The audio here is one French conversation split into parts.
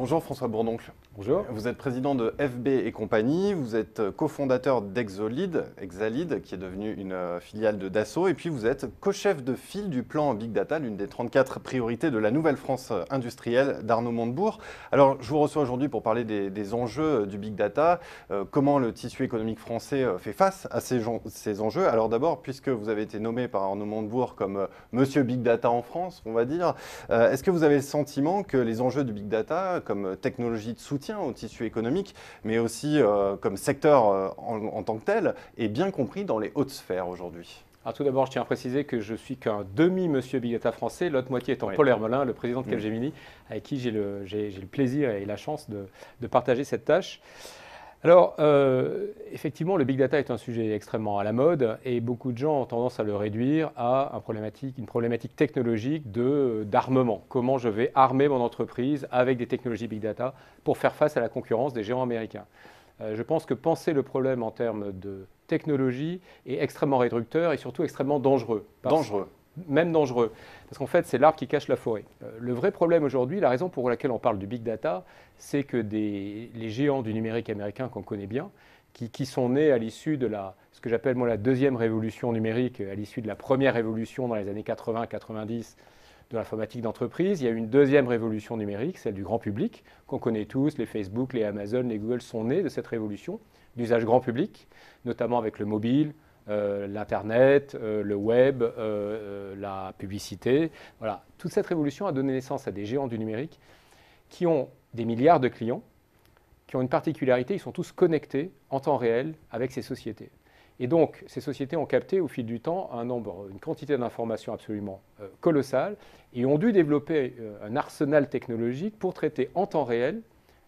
Bonjour François Bourdoncle. Bonjour. Vous êtes président de FB et compagnie, vous êtes cofondateur d'Exolid, Exalid, qui est devenu une euh, filiale de Dassault, et puis vous êtes co-chef de file du plan Big Data, l'une des 34 priorités de la nouvelle France industrielle d'Arnaud Montebourg. Alors, je vous reçois aujourd'hui pour parler des, enjeux du Big Data, euh, comment le tissu économique français euh, fait face à ces enjeux? Alors d'abord, puisque vous avez été nommé par Arnaud Montebourg comme Monsieur Big Data en France, on va dire, est-ce que vous avez le sentiment que les enjeux du Big Data, comme technologie de soutien au tissu économique, mais aussi euh, comme secteur euh, en, tant que tel, est bien compris dans les hautes sphères aujourd'hui alors tout d'abord, je tiens à préciser que je suis qu'un demi-monsieur Big Data français, l'autre moitié étant Paul Hermelin, le président de mm. Capgemini, avec qui j'ai le, le, plaisir et la chance de, de partager cette tâche. Alors, euh, effectivement, le big data est un sujet extrêmement à la mode et beaucoup de gens ont tendance à le réduire à une problématique technologique d'armement. Comment je vais armer mon entreprise avec des technologies big data pour faire face à la concurrence des géants américains? Euh, je pense que penser le problème en termes de technologie est extrêmement réducteur et surtout extrêmement dangereux. Dangereux même dangereux. Parce qu'en fait, c'est l'arbre qui cache la forêt. Euh, le vrai problème aujourd'hui, la raison pour laquelle on parle du big data, c'est que les géants du numérique américain qu'on connaît bien, qui, sont nés à l'issue de la, ce que j'appelle moi la deuxième révolution numérique, à l'issue de la première révolution dans les années 80-90 de l'informatique d'entreprise, il y a eu une deuxième révolution numérique, celle du grand public, qu'on connaît tous, les Facebook, les Amazon, les Google sont nés de cette révolution d'usage grand public, notamment avec le mobile, euh, l'Internet, euh, le web, euh, la publicité. Voilà. Toute cette révolution a donné naissance à des géants du numérique qui ont des milliards de clients, qui ont une particularité, ils sont tous connectés en temps réel avec ces sociétés. Et donc, ces sociétés ont capté au fil du temps un nombre, une quantité d'informations absolument colossale et ont dû développer un arsenal technologique pour traiter en temps réel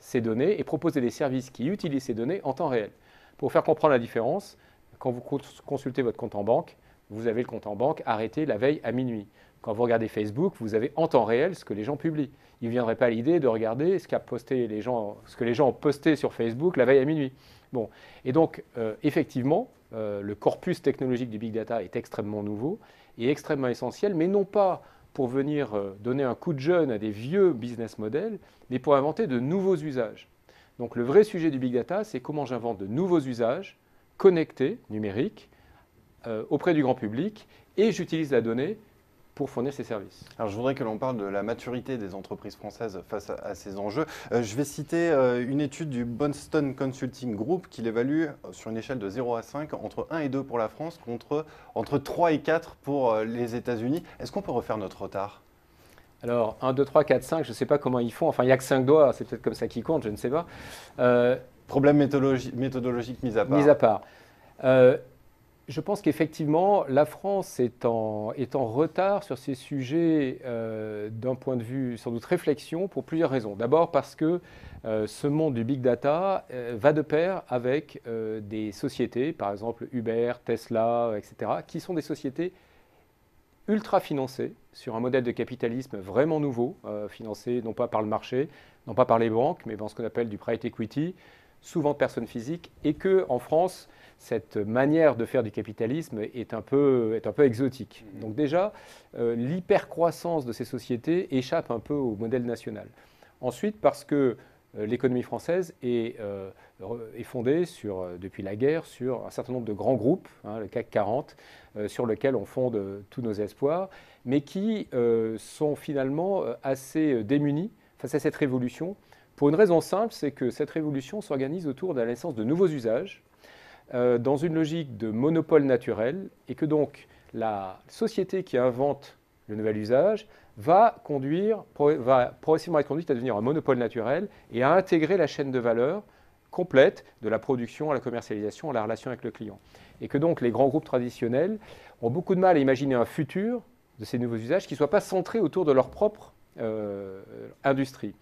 ces données et proposer des services qui utilisent ces données en temps réel. Pour faire comprendre la différence, quand vous consultez votre compte en banque, vous avez le compte en banque arrêté la veille à minuit. Quand vous regardez Facebook, vous avez en temps réel ce que les gens publient. Il ne viendrait pas l'idée de regarder ce, posté les gens, ce que les gens ont posté sur Facebook la veille à minuit. Bon. Et donc, euh, effectivement, euh, le corpus technologique du big data est extrêmement nouveau et extrêmement essentiel, mais non pas pour venir euh, donner un coup de jeune à des vieux business models, mais pour inventer de nouveaux usages. Donc le vrai sujet du big data, c'est comment j'invente de nouveaux usages connecté, numérique, euh, auprès du grand public, et j'utilise la donnée pour fournir ces services. Alors je voudrais que l'on parle de la maturité des entreprises françaises face à, ces enjeux. Euh, je vais citer euh, une étude du Boston Consulting Group qui l'évalue sur une échelle de 0 à 5 entre 1 et 2 pour la France contre entre 3 et 4 pour les États-Unis. Est-ce qu'on peut refaire notre retard? Alors, 1, 2, 3, 4, 5, je ne sais pas comment ils font. Enfin, il n'y a que 5 doigts, c'est peut-être comme ça qu'ils comptent, je ne sais pas. Problème méthodologique mis à part. Mis à part. Euh, je pense qu'effectivement, la France est en, retard sur ces sujets euh, d'un point de vue sans doute réflexion pour plusieurs raisons. D'abord parce que euh, ce monde du big data va de pair avec des sociétés, par exemple Uber, Tesla, etc., qui sont des sociétés ultra financées sur un modèle de capitalisme vraiment nouveau, financé non pas par le marché, non pas par les banques, mais dans ce qu'on appelle du private equity, souvent de personnes physiques, et que en France, cette manière de faire du capitalisme est un peu, est un peu exotique. Mmh. Donc déjà, euh, l'hypercroissance de ces sociétés échappe un peu au modèle national. Ensuite, parce que euh, l'économie française est, euh, est fondée sur, depuis la guerre sur un certain nombre de grands groupes, hein, le CAC 40, sur lequel on fonde tous nos espoirs, mais qui sont finalement assez démunis face à cette révolution pour une raison simple, c'est que cette révolution s'organise autour de la naissance de nouveaux usages, euh, dans une logique de monopole naturel, et que donc la société qui invente le nouvel usage va, conduire, va progressivement être conduite à devenir un monopole naturel et à intégrer la chaîne de valeur complète de la production à la commercialisation, à la relation avec le client. Et que donc les grands groupes traditionnels ont beaucoup de mal à imaginer un futur de ces nouveaux usages qui ne soit pas centré autour de leur propre industrie.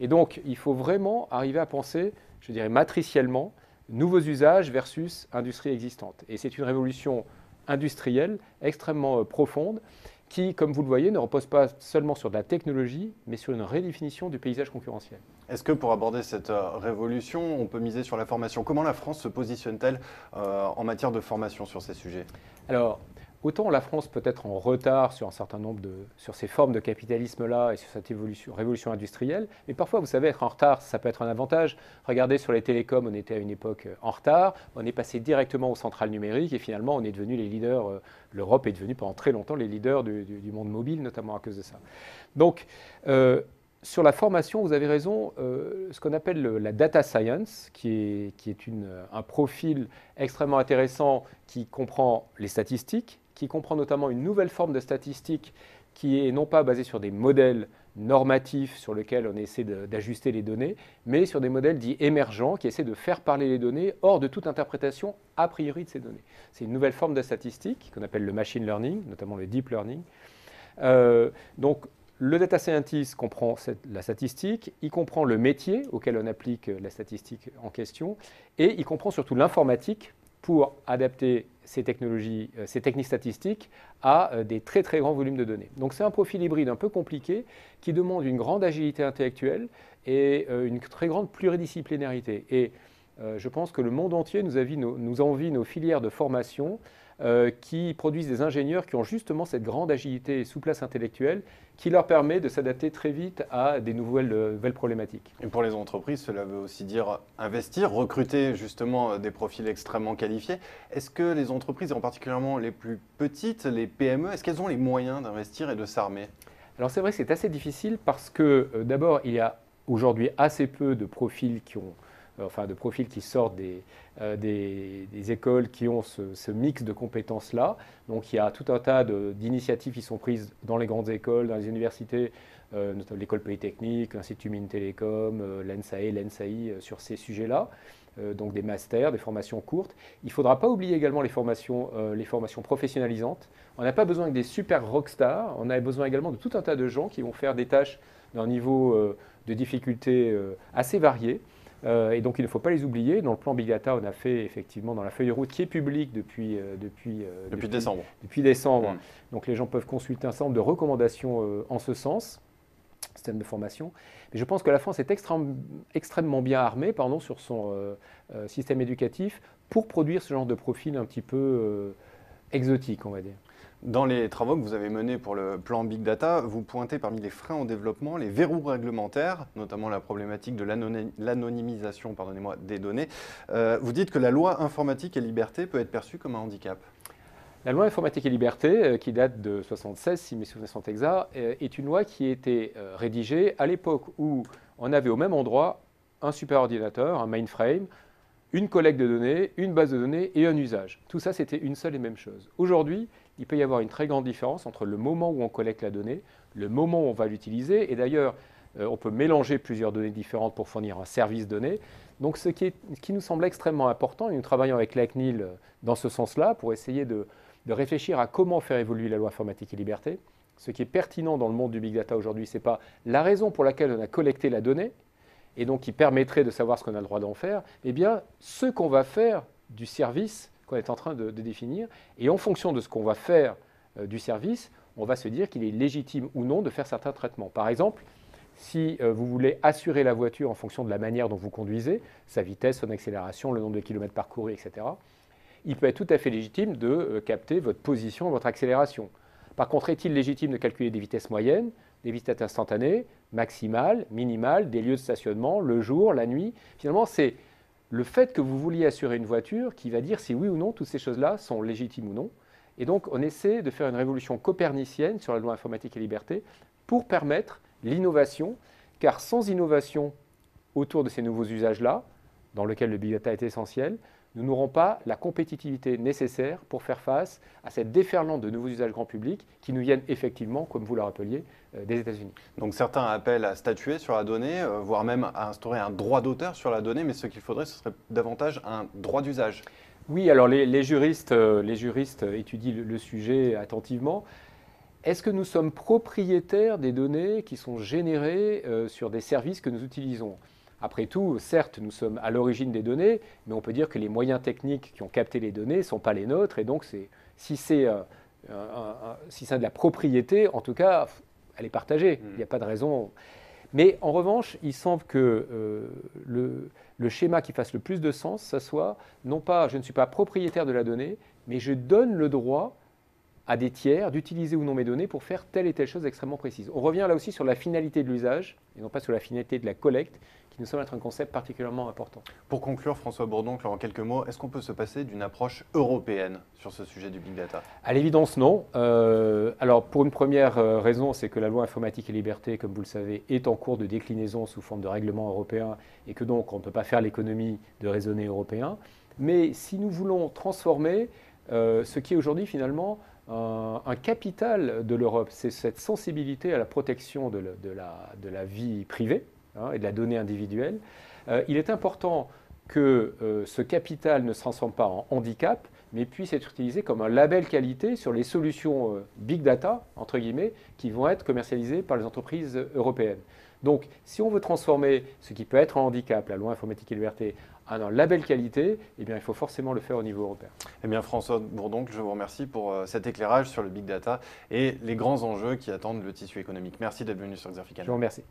Et donc, il faut vraiment arriver à penser, je dirais matriciellement, nouveaux usages versus industrie existante. Et c'est une révolution industrielle extrêmement euh, profonde qui, comme vous le voyez, ne repose pas seulement sur de la technologie, mais sur une redéfinition du paysage concurrentiel. Est-ce que pour aborder cette euh, révolution, on peut miser sur la formation? Comment la France se positionne-t-elle euh, en matière de formation sur ces sujets? Alors, autant la France peut être en retard sur un certain nombre de, sur ces formes de capitalisme-là et sur cette évolution, révolution industrielle, mais parfois, vous savez, être en retard, ça peut être un avantage. Regardez sur les télécoms, on était à une époque euh, en retard, on est passé directement aux centrales numériques et finalement, on est devenu les leaders, euh, l'Europe est devenue pendant très longtemps les leaders du, monde mobile, notamment à cause de ça. Donc, euh, sur la formation, vous avez raison, ce qu'on appelle la data science, qui est, qui est un profil extrêmement intéressant qui comprend les statistiques, qui comprend notamment une nouvelle forme de statistique qui est non pas basée sur des modèles normatifs sur lesquels on essaie d'ajuster les données, mais sur des modèles dits émergents qui essaient de faire parler les données hors de toute interprétation a priori de ces données. C'est une nouvelle forme de statistique qu'on appelle le machine learning, notamment le deep learning. Euh, donc le data scientist comprend la statistique, il comprend le métier auquel on applique la statistique en question, et il comprend surtout l'informatique pour adapter ces technologies, euh, ces techniques statistiques à euh, des très très grands volumes de données. Donc c'est un profil hybride un peu compliqué qui demande une grande agilité intellectuelle et euh, une très grande pluridisciplinarité. Et je pense que le monde entier nous, nous envie nos filières de formation euh, qui produisent des ingénieurs qui ont justement cette grande agilité et souplesse intellectuelle qui leur permet de s'adapter très vite à des nouvelles, euh, nouvelles, problématiques. Et pour les entreprises, cela veut aussi dire investir, recruter justement euh, des profils extrêmement qualifiés. Est-ce que les entreprises, en particulièrement les plus petites, les PME, est-ce qu'elles ont les moyens d'investir et de s'armer? Alors c'est vrai que c'est assez difficile parce que d'abord, il y a aujourd'hui assez peu de profils qui ont enfin de profils qui sortent des, euh, écoles qui ont ce, mix de compétences-là. Donc il y a tout un tas d'initiatives qui sont prises dans les grandes écoles, dans les universités, euh, notamment l'école polytechnique, l'Institut Mines Télécom, l'ENSAE, l'ENSAI, sur ces sujets-là. donc des masters, des formations courtes. Il ne faudra pas oublier également les formations, les formations professionnalisantes. On n'a pas besoin que des super rockstars, on a besoin également de tout un tas de gens qui vont faire des tâches d'un niveau de difficulté assez varié. Euh, et donc il ne faut pas les oublier. Dans le plan Big Data, on a fait effectivement dans la feuille de route qui est publique depuis, euh, depuis, euh, depuis, décembre. Depuis décembre. Mm. Donc les gens peuvent consulter un certain nombre de recommandations en ce sens, système de formation. Mais je pense que la France est extrêmement bien armée pardon, sur son système éducatif pour produire ce genre de profil un petit peu exotique, on va dire. Dans les travaux que vous avez menés pour le plan Big Data, vous pointez parmi les freins au développement les verrous réglementaires, notamment la problématique de l'anonymisation des données. Euh, vous dites que la loi informatique et liberté peut être perçue comme un handicap. La loi informatique et liberté, euh, qui date de 76, si mes souvenirs sont exacts, euh, est une loi qui a été rédigée à l'époque où on avait au même endroit un superordinateur, un mainframe, une collecte de données, une base de données et un usage. Tout ça, c'était une seule et même chose. Aujourd'hui, il peut y avoir une très grande différence entre le moment où on collecte la donnée, le moment où on va l'utiliser, et d'ailleurs, euh, on peut mélanger plusieurs données différentes pour fournir un service donné. Donc ce qui, nous semble extrêmement important, et nous travaillons avec l'ACNIL euh, dans ce sens-là, pour essayer de, réfléchir à comment faire évoluer la loi informatique et liberté. Ce qui est pertinent dans le monde du big data aujourd'hui, ce n'est pas la raison pour laquelle on a collecté la donnée, et donc qui permettrait de savoir ce qu'on a le droit d'en faire, mais bien ce qu'on va faire du service qu'on est en train de, définir. Et en fonction de ce qu'on va faire euh, du service, on va se dire qu'il est légitime ou non de faire certains traitements. Par exemple, si euh, vous voulez assurer la voiture en fonction de la manière dont vous conduisez, sa vitesse, son accélération, le nombre de kilomètres parcourus, etc., il peut être tout à fait légitime de euh, capter votre position, votre accélération. Par contre, est-il légitime de calculer des vitesses moyennes, des vitesses instantanées, maximales, minimales, des lieux de stationnement, le jour, la nuit? Finalement, c'est le fait que vous vouliez assurer une voiture qui va dire si oui ou non toutes ces choses-là sont légitimes ou non. Et donc on essaie de faire une révolution copernicienne sur la loi informatique et liberté pour permettre l'innovation, car sans innovation autour de ces nouveaux usages-là, dans lesquels le big data est essentiel, nous n'aurons pas la compétitivité nécessaire pour faire face à cette déferlante de nouveaux usages grand public qui nous viennent effectivement, comme vous le rappeliez, euh, des États-Unis. Donc certains appellent à statuer sur la donnée, euh, voire même à instaurer un droit d'auteur sur la donnée, mais ce qu'il faudrait, ce serait davantage un droit d'usage. Oui, alors les, juristes, euh, les juristes étudient le sujet attentivement. Est-ce que nous sommes propriétaires des données qui sont générées sur des services que nous utilisons? Après tout, certes, nous sommes à l'origine des données, mais on peut dire que les moyens techniques qui ont capté les données ne sont pas les nôtres, et donc si c'est euh, si de la propriété, en tout cas, elle est partagée. Mm. Il n'y a pas de raison. Mais en revanche, il semble que euh, le, le, schéma qui fasse le plus de sens, ça soit non pas je ne suis pas propriétaire de la donnée, mais je donne le droit à des tiers d'utiliser ou non mes données pour faire telle et telle chose extrêmement précise. On revient là aussi sur la finalité de l'usage et non pas sur la finalité de la collecte qui nous semble être un concept particulièrement important. Pour conclure, François Bourdon, en quelques mots, est-ce qu'on peut se passer d'une approche européenne sur ce sujet du big data? À l'évidence, non. Euh, alors, pour une première euh, raison, c'est que la loi informatique et liberté, comme vous le savez, est en cours de déclinaison sous forme de règlement européen et que donc on ne peut pas faire l'économie de raisonner européen. Mais si nous voulons transformer euh, ce qui est aujourd'hui finalement un, capital de l'Europe, c'est cette sensibilité à la protection de, la, vie privée hein, et de la donnée individuelle, euh, il est important que euh, ce capital ne se transforme pas en handicap, mais puisse être utilisé comme un label qualité sur les solutions big data, entre guillemets, qui vont être commercialisées par les entreprises européennes. Donc, si on veut transformer ce qui peut être un handicap, la loi informatique et liberté, un label qualité, eh bien, il faut forcément le faire au niveau européen. Eh bien, François Bourdon, je vous remercie pour euh, cet éclairage sur le big data et les grands enjeux qui attendent le tissu économique. Merci d'être venu sur Xerficana. Je vous remercie.